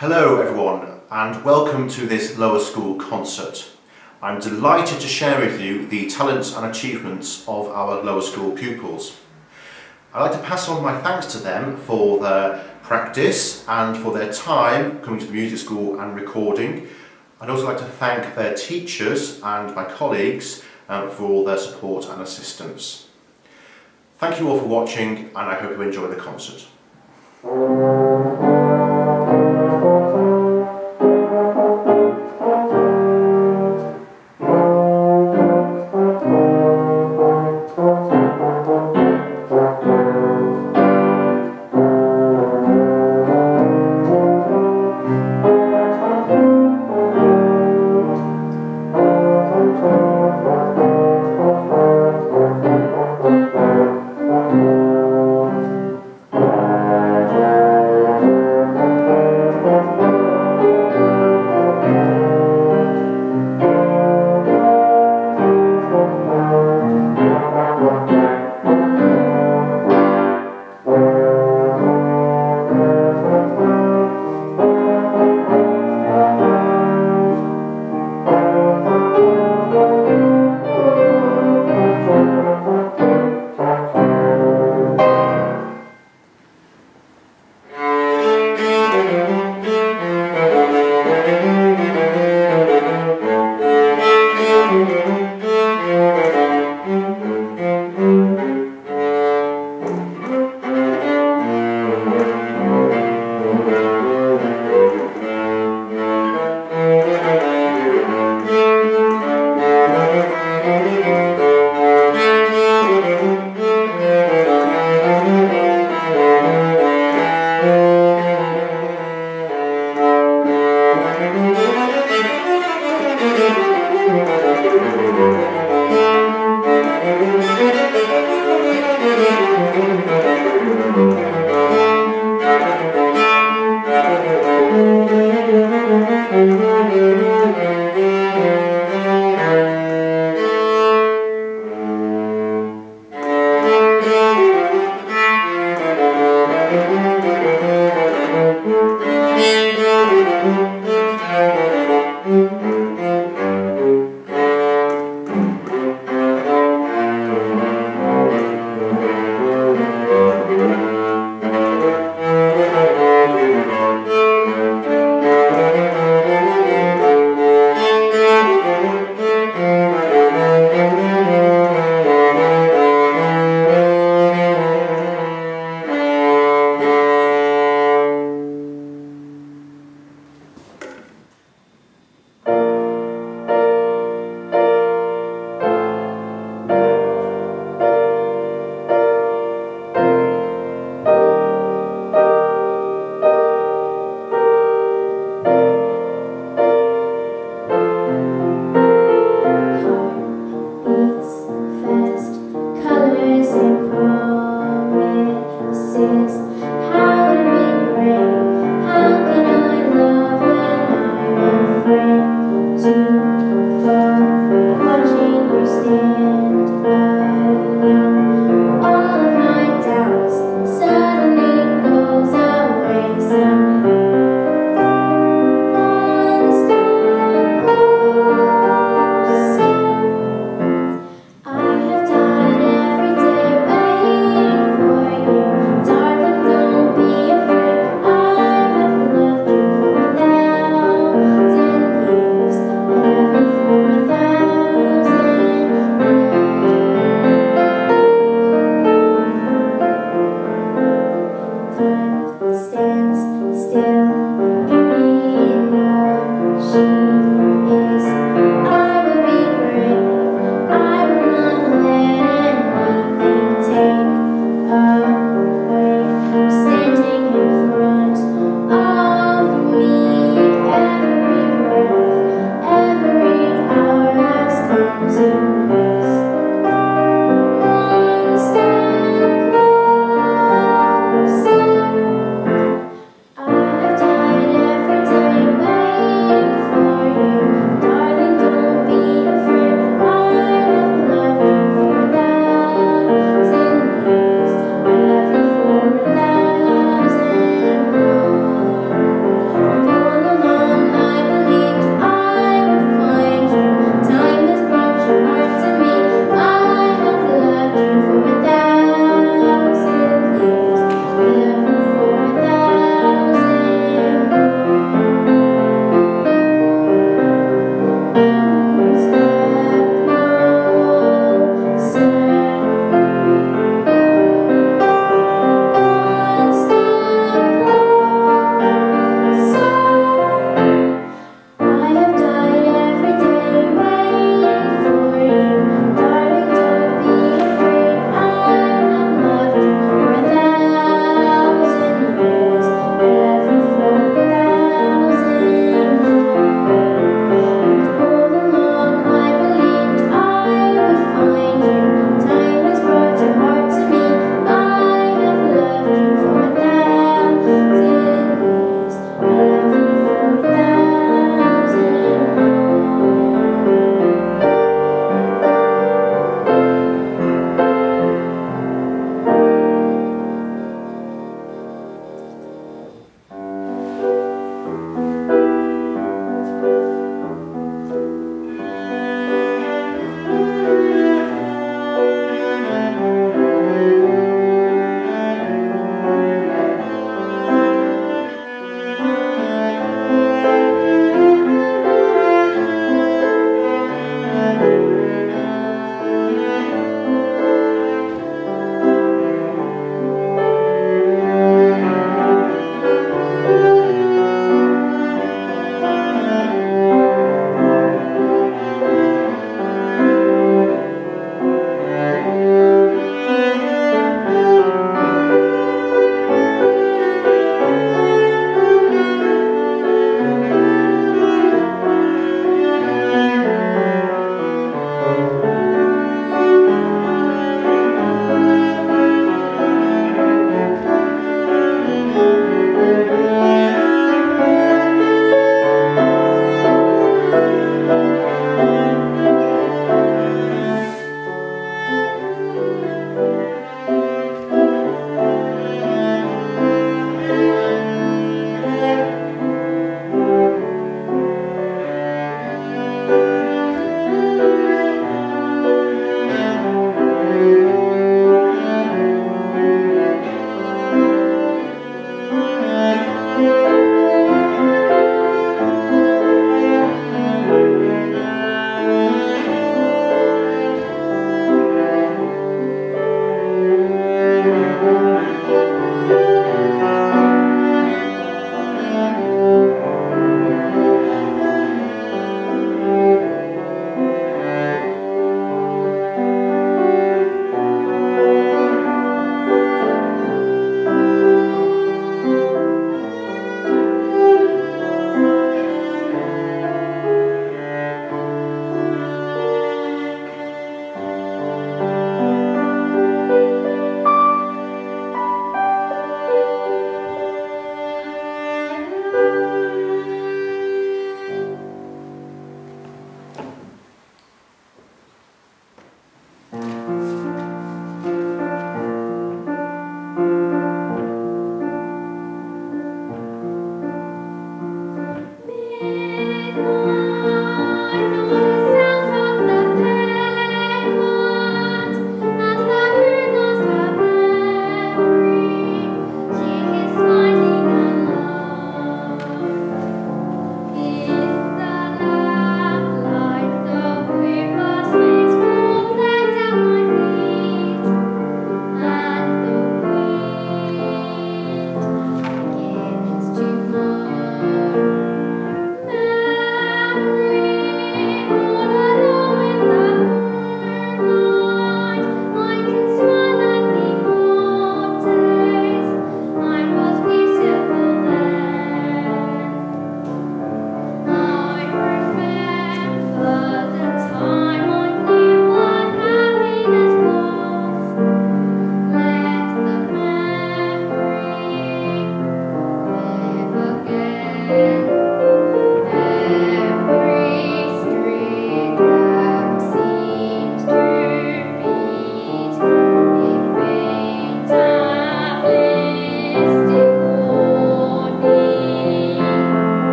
Hello everyone and welcome to this lower school concert. I'm delighted to share with you the talents and achievements of our lower school pupils. I'd like to pass on my thanks to them for their practice and for their time coming to the music school and recording. I'd also like to thank their teachers and my colleagues um, for all their support and assistance. Thank you all for watching and I hope you enjoy the concert.